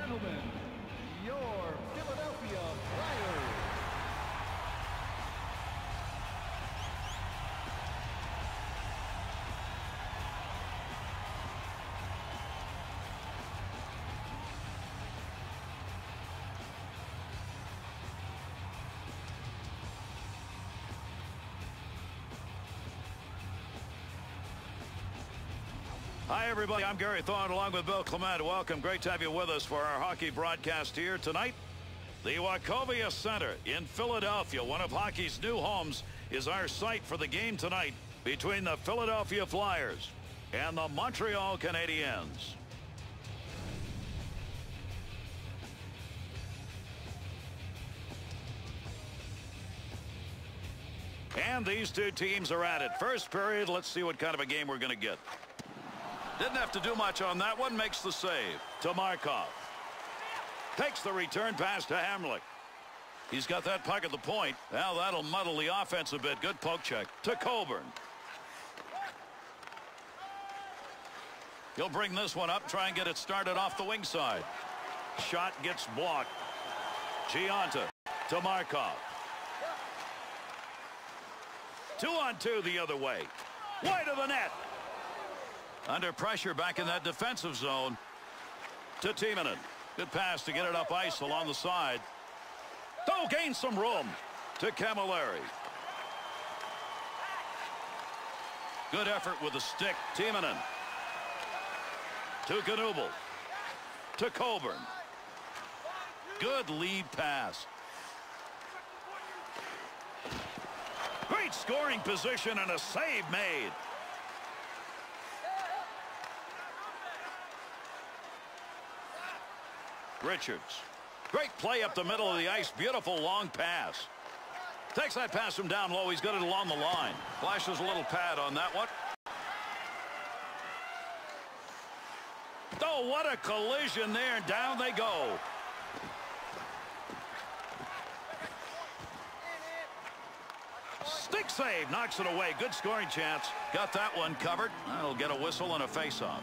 gentlemen, your Philadelphia Flyers. Hi, everybody. I'm Gary Thorne along with Bill Clement. Welcome. Great to have you with us for our hockey broadcast here tonight. The Wachovia Center in Philadelphia, one of hockey's new homes, is our site for the game tonight between the Philadelphia Flyers and the Montreal Canadiens. And these two teams are at it. First period, let's see what kind of a game we're going to get. Didn't have to do much on that one. Makes the save to Markov. Takes the return pass to Hamrlik. He's got that puck at the point. Now that'll muddle the offense a bit. Good poke check to Coburn. He'll bring this one up, try and get it started off the wing side. Shot gets blocked. Gionta to Markov. Two on two the other way. Wide of the net. Under pressure back in that defensive zone to Timonen. Good pass to get it up ice along the side. Oh, gain some room to Camilleri. Good effort with the stick. Timonen. To Knuble. To Coburn. Good lead pass. Great scoring position and a save made. Richards. Great play up the middle of the ice. Beautiful long pass. Takes that pass from down low. He's got it along the line. Flashes a little pad on that one. Oh, what a collision there. And down they go. Stick save. Knocks it away. Good scoring chance. Got that one covered. That'll get a whistle and a face-off.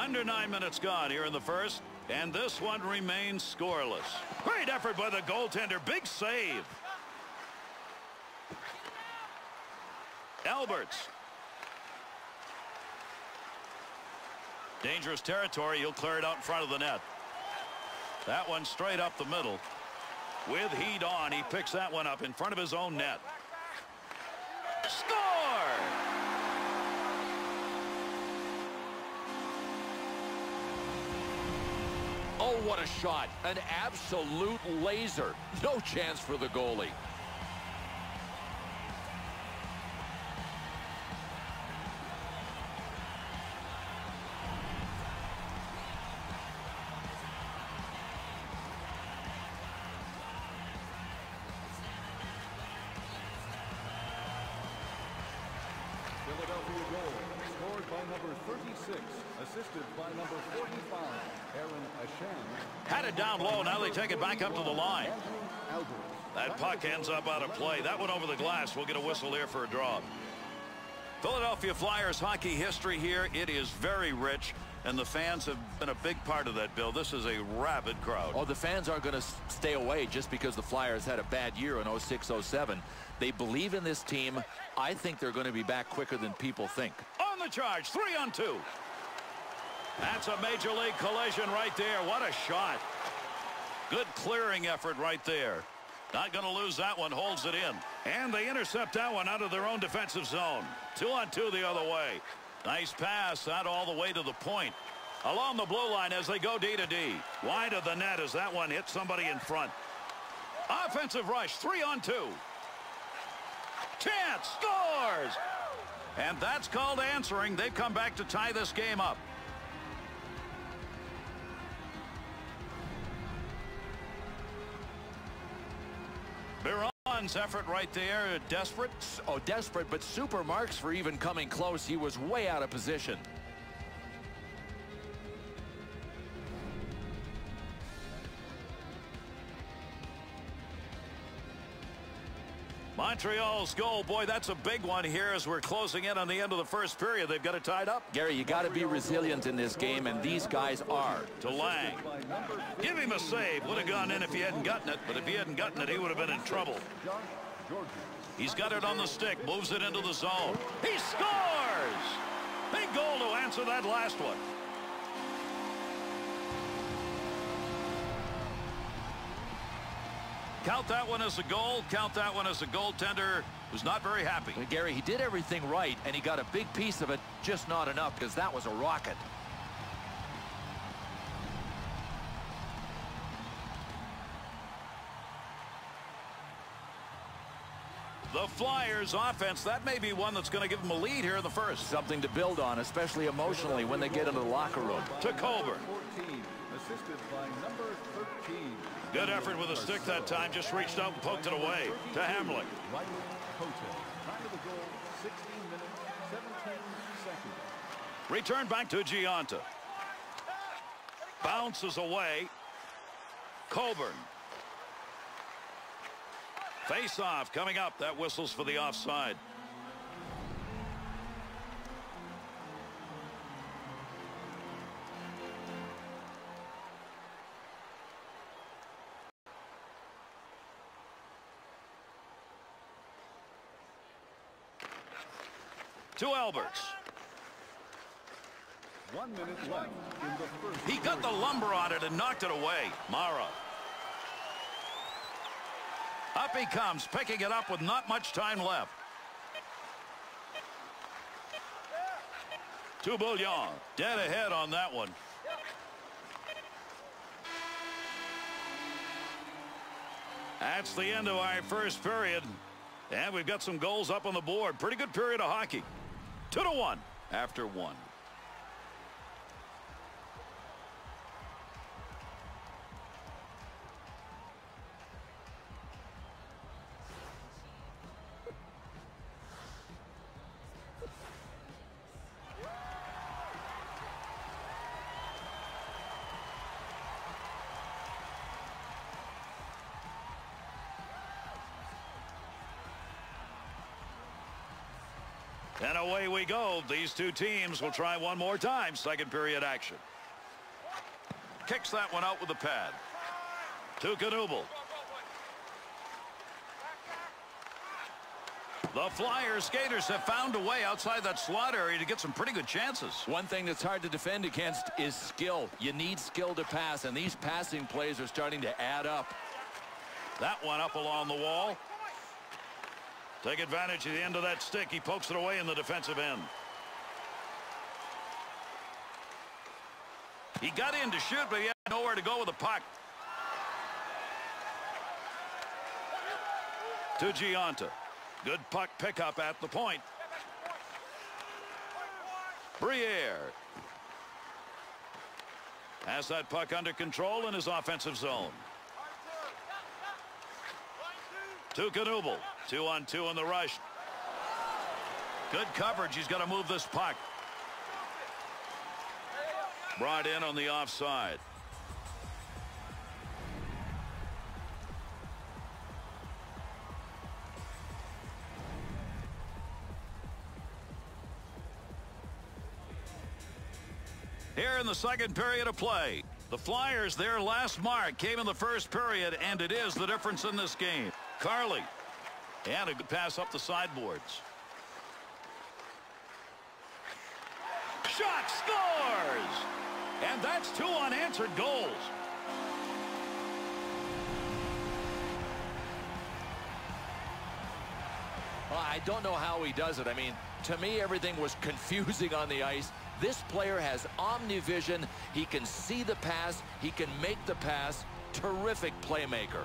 Under nine minutes gone here in the first. And this one remains scoreless. Great effort by the goaltender. Big save. Alberts. Dangerous territory. He'll clear it out in front of the net. That one straight up the middle. With heat on, he picks that one up in front of his own net. Score! Oh, what a shot. An absolute laser. No chance for the goalie. Philadelphia goal, scored by number 36, assisted by number 45, Aaron Asham. Had it down low. Now they take it back up to the line. That puck ends up out of play. That went over the glass. We'll get a whistle here for a draw. Philadelphia Flyers hockey history here. It is very rich, and the fans have been a big part of that, Bill. This is a rabid crowd. Oh, the fans aren't going to stay away just because the Flyers had a bad year in 06-07. They believe in this team. I think they're going to be back quicker than people think. On the charge, three on two. That's a major league collision right there. What a shot. Good clearing effort right there. Not going to lose that one. Holds it in. And they intercept that one out of their own defensive zone. Two on two the other way. Nice pass out all the way to the point. Along the blue line as they go D to D. Wide of the net as that one hits somebody in front. Offensive rush. Three on two. Chance scores. And that's called answering. They've come back to tie this game up. Biron's effort right there, desperate. Oh, desperate, but super marks for even coming close. He was way out of position. Montreal's goal, boy, that's a big one here as we're closing in on the end of the first period. They've got it tied up. Gary, you got to be resilient in this game, and these guys are. To Lang. Give him a save. Would have gone in if he hadn't gotten it, but if he hadn't gotten it, he would have been in trouble. He's got it on the stick, moves it into the zone. He scores! Big goal to answer that last one. Count that one as a goal. Count that one as a goaltender who's not very happy. But Gary, he did everything right, and he got a big piece of it, just not enough, because that was a rocket. The Flyers offense, that may be one that's going to give them a lead here in the first. Something to build on, especially emotionally when they get into the locker room. To Coburn. 14, assisted by number 13. Good effort with a stick that time. Just reached out and poked it away to Hamrlik. Riley. Time of the goal, 16 minutes, 17 seconds. Return back to Gionta. Bounces away. Coburn. Face off coming up. That whistles for the offside. Alberts. One minute left. He got the lumber on it and knocked it away. Mara. Up he comes, picking it up with not much time left. To Bouillon. Dead ahead on that one. That's the end of our first period. And we've got some goals up on the board. Pretty good period of hockey. Two to one after one. Away we go. These two teams will try one more time. Second period action. Kicks that one out with the pad. To Knuble. The Flyers skaters have found a way outside that slot area to get some pretty good chances. One thing that's hard to defend against is skill. You need skill to pass, and these passing plays are starting to add up. That one up along the wall. Take advantage of the end of that stick. He pokes it away in the defensive end. He got in to shoot, but he had nowhere to go with the puck. To Gionta. Good puck pickup at the point. Briere. Has that puck under control in his offensive zone. To Knuble. Two on two in the rush. Good coverage. He's got to move this puck. Brought in on the offside. Here in the second period of play. The Flyers, their last mark came in the first period, and it is the difference in this game. Carly. And a good pass up the sideboards. Shot scores! And that's two unanswered goals. Well, I don't know how he does it. I mean, to me, everything was confusing on the ice. This player has omnivision. He can see the pass. He can make the pass. Terrific playmaker.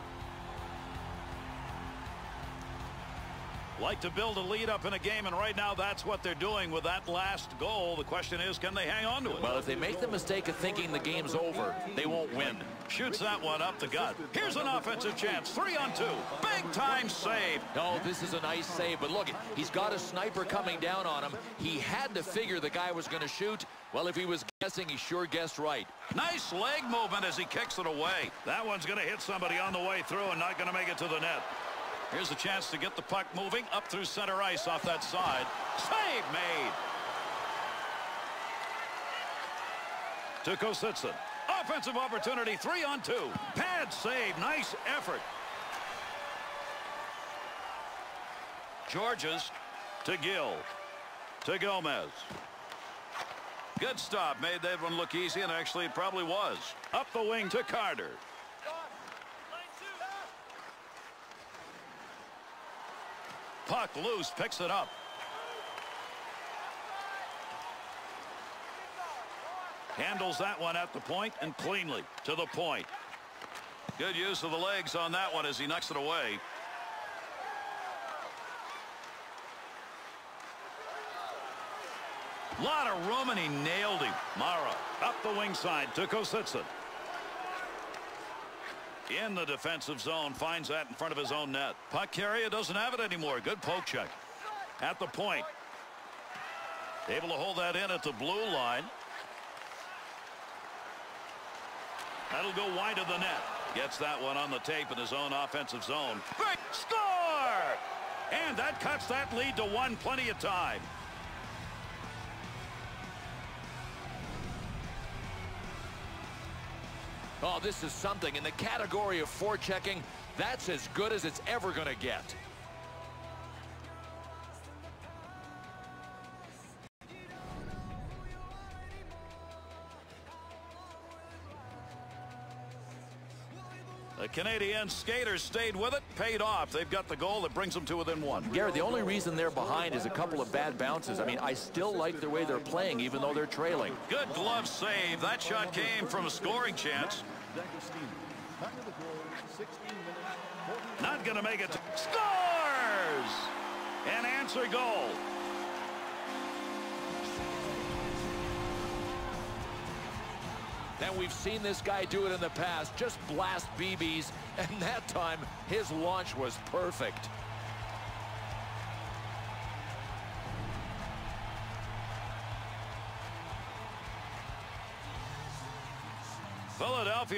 Like to build a lead up in a game, and right now that's what they're doing with that last goal. The question is, can they hang on to it? Well, if they make the mistake of thinking the game's over, they won't win. Shoots that one up the gut. Here's an offensive chance. Three on two. Big time save. No, this is a nice save, but look, he's got a sniper coming down on him. He had to figure the guy was going to shoot. Well, if he was guessing, he sure guessed right. Nice leg movement as he kicks it away. That one's going to hit somebody on the way through and not going to make it to the net. Here's a chance to get the puck moving up through center ice off that side. Save made. To Kostitsyn. Offensive opportunity, three on two. Pad save, nice effort. Gorges to Gill. To Gomez. Good stop. Made that one look easy, and actually it probably was. Up the wing to Carter. Puck loose, picks it up. Handles that one at the point and cleanly to the point. Good use of the legs on that one as he knocks it away. Lot of room and he nailed him. Mara up the wing side to Kostitsyn. In the defensive zone finds that in front of his own net. Puck carrier doesn't have it anymore. Good poke check. At the point. Able to hold that in at the blue line. That'll go wide of the net. Gets that one on the tape in his own offensive zone. Great score! And that cuts that lead to one plenty of time. Oh, this is something. In the category of forechecking, that's as good as it's ever going to get. The Canadien skaters stayed with it, paid off. They've got the goal that brings them to within one. Garrett, the only reason they're behind is a couple of bad bounces. I mean, I still like the way they're playing, even though they're trailing. Good glove save. That shot came from a scoring chance. Not going to make it. Scores! An answer goal. And we've seen this guy do it in the past. Just blast BBs. And that time, his launch was perfect.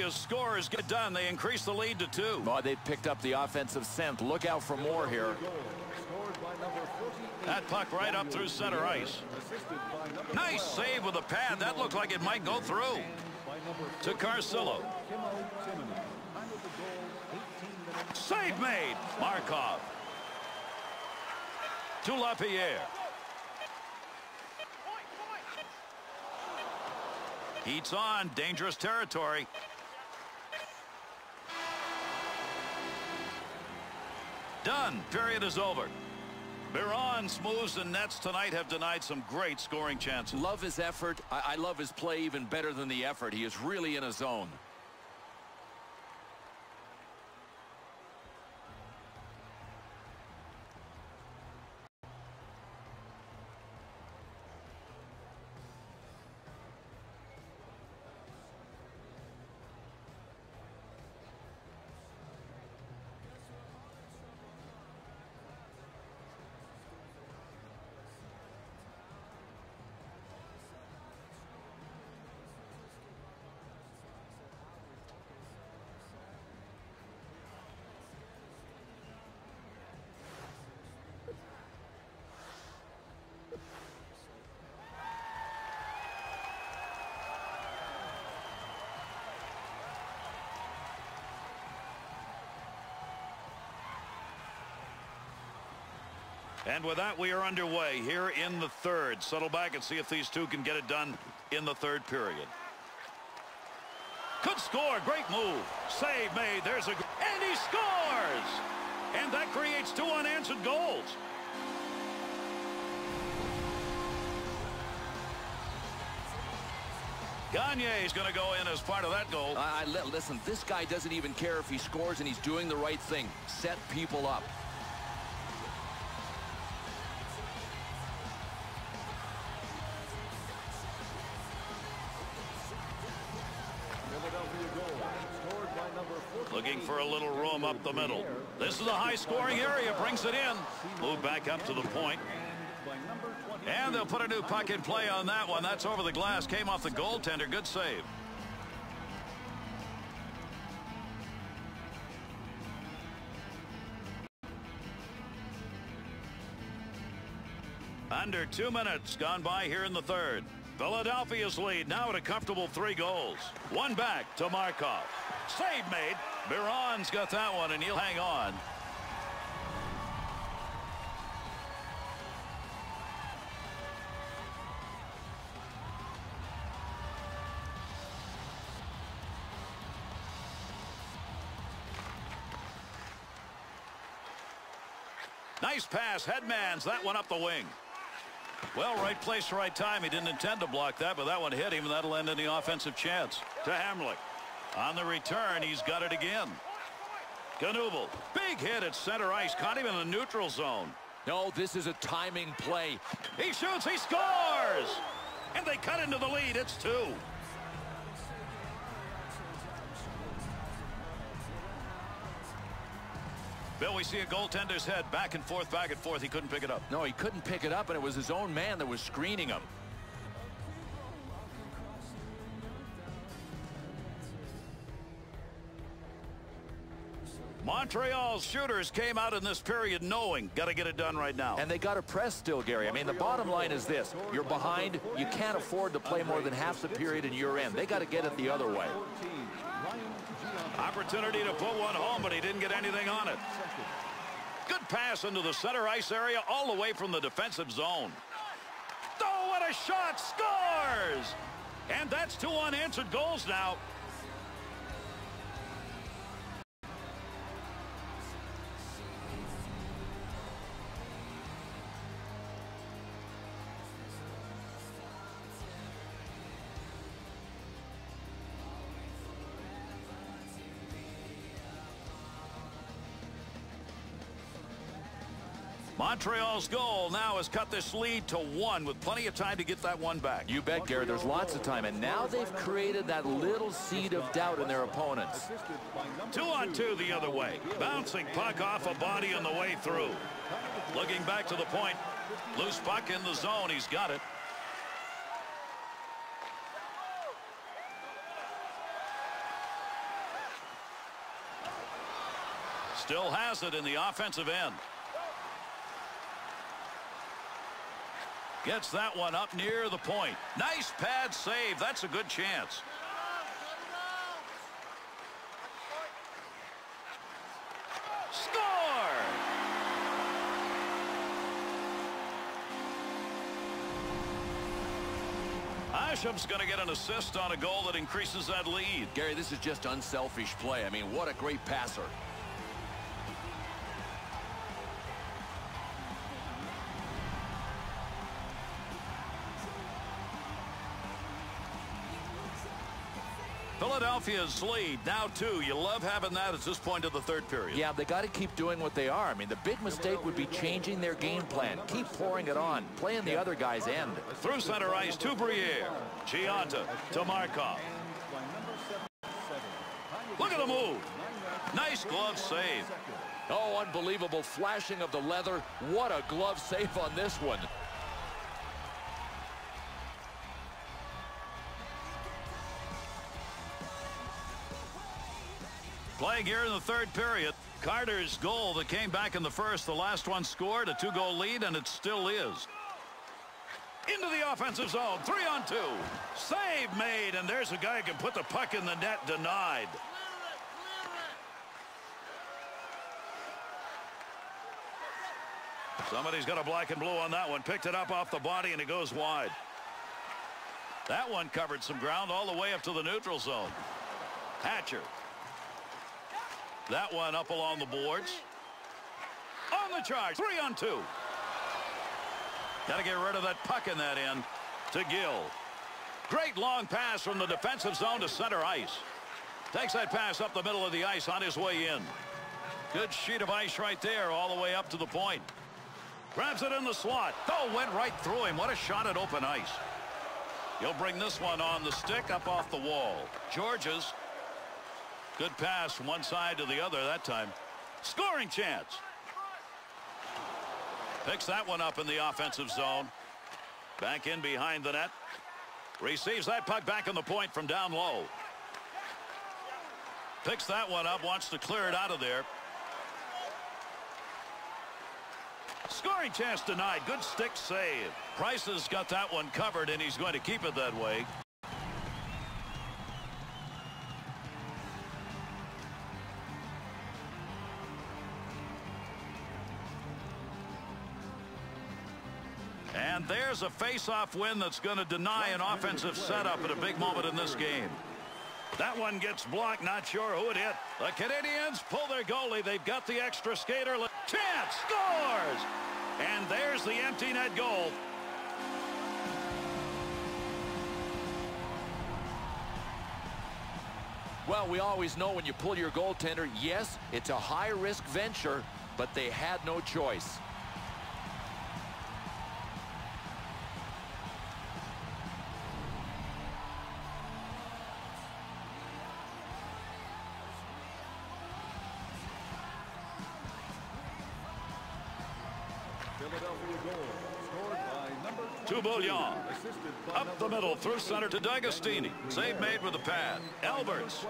Philadelphia's scores get done. They increase the lead to two. Boy, they picked up the offensive scent. Look out for more here. That puck right up through center ice. Nice save with the pad. That looked like it might go through. To Carcillo. Save made. Markov. To LaPierre. Heats on. Dangerous territory. Done. Period is over. Biron smooths and nets tonight have denied some great scoring chances. Love his effort. I, I love his play even better than the effort. He is really in a zone. And with that, we are underway here in the third. Settle back and see if these two can get it done in the third period. Could score. Great move. Save made. There's a... And he scores! And that creates two unanswered goals. Gagne is going to go in as part of that goal. I, I, listen, this guy doesn't even care if he scores and he's doing the right thing. Set people up. up the middle. This is a high-scoring area. Brings it in. Move back up to the point. And they'll put a new puck in play on that one. That's over the glass. Came off the goaltender. Good save. Under two minutes gone by here in the third. Philadelphia's lead now at a comfortable three goals. One back to Markov. Save made Biron's got that one, and he'll hang on. Nice pass. Headman's that one up the wing. Well, right place, right time. He didn't intend to block that, but that one hit him, and that'll end the offensive chance. To Hamrlik. On the return, he's got it again. Knuble. Big hit at center ice. Caught him in the neutral zone. No, this is a timing play. He shoots. He scores. And they cut into the lead. It's two. Bill, we see a goaltender's head back and forth, back and forth. He couldn't pick it up. No, he couldn't pick it up, and it was his own man that was screening him. Montreal's shooters came out in this period knowing got to get it done right now. And they got to press still, Gary. I mean, the bottom line is this. You're behind. You can't afford to play more than half the period in your end. They got to get it the other way. Opportunity to put one home, but he didn't get anything on it. Good pass into the center ice area all the way from the defensive zone. Oh, what a shot! Scores! And that's two unanswered goals now. Montreal's goal now has cut this lead to one with plenty of time to get that one back. You bet, Gary. There's lots of time. And now they've created that little seed of doubt in their opponents. Two on two the other way. Bouncing puck off a body on the way through. Looking back to the point. Loose puck in the zone. He's got it. Still has it in the offensive end. Gets that one up near the point. Nice pad save. That's a good chance. Score! Asham's going to get an assist on a goal that increases that lead. Gary, this is just unselfish play. I mean, what a great passer. Philadelphia's lead now two. You love having that at this point of the third period. Yeah, they got to keep doing what they are. I mean, the big mistake would be changing their game plan. Keep pouring it on, playing the other guy's end. Through center ice to Briere. Gionta to Markov. Look at the move. Nice glove save. Oh, unbelievable flashing of the leather. What a glove save on this one. Playing here in the third period. Carter's goal that came back in the first. The last one scored. A two-goal lead, and it still is. Into the offensive zone. Three on two. Save made, and there's a guy who can put the puck in the net. Denied. Somebody's got a black and blue on that one. Picked it up off the body, and it goes wide. That one covered some ground all the way up to the neutral zone. Hatcher that one up along the boards. On the charge. Three on two. Got to get rid of that puck in that end to Gill. Great long pass from the defensive zone to center ice. Takes that pass up the middle of the ice on his way in. Good sheet of ice right there all the way up to the point. Grabs it in the slot. Oh, went right through him. What a shot at open ice. He'll bring this one on the stick up off the wall. Gorges Good pass from one side to the other that time. Scoring chance. Picks that one up in the offensive zone. Back in behind the net. Receives that puck back on the point from down low. Picks that one up. Wants to clear it out of there. Scoring chance denied. Good stick save. Price has got that one covered, and he's going to keep it that way. A face-off win that's going to deny an offensive setup at a big moment in this game. That one gets blocked. Not sure who it hit. The Canadiens pull their goalie. They've got the extra skater. Chance scores! And there's the empty net goal. Well, we always know when you pull your goaltender, yes, it's a high-risk venture, but they had no choice. To Bouillon. Up the middle, through center to D'Agostini. Save made with the pad. Alberts.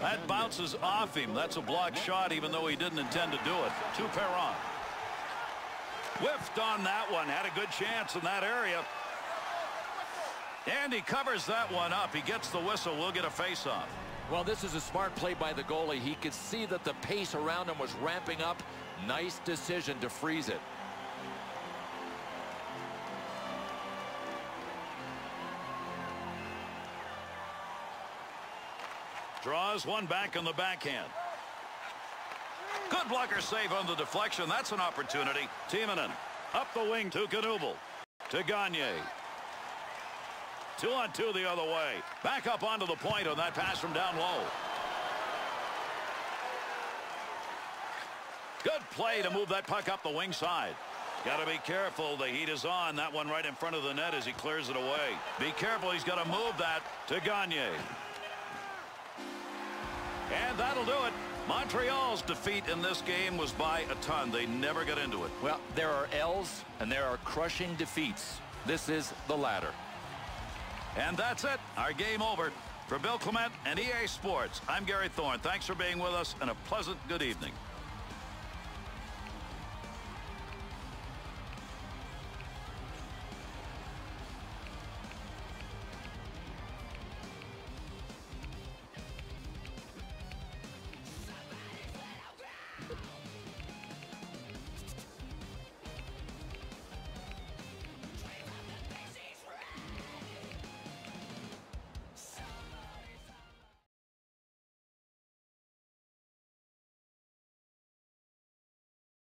That bounces off him. That's a blocked shot, even though he didn't intend to do it. To Perron. Whiffed on that one. Had a good chance in that area. And he covers that one up. He gets the whistle. We'll get a face-off. Well, this is a smart play by the goalie. He could see that the pace around him was ramping up. Nice decision to freeze it. Draws one back on the backhand. Good blocker save on the deflection. That's an opportunity. Timonen up the wing to Knuble. To Gagne. Two on two the other way. Back up onto the point on that pass from down low. Good play to move that puck up the wing side. Got to be careful. The heat is on. That one right in front of the net as he clears it away. Be careful. He's got to move that to Gagne. And that'll do it. Montreal's defeat in this game was by a ton. They never got into it. Well, there are L's and there are crushing defeats. This is the latter. And that's it. Our game over. For Bill Clement and EA Sports, I'm Gary Thorne. Thanks for being with us and a pleasant good evening.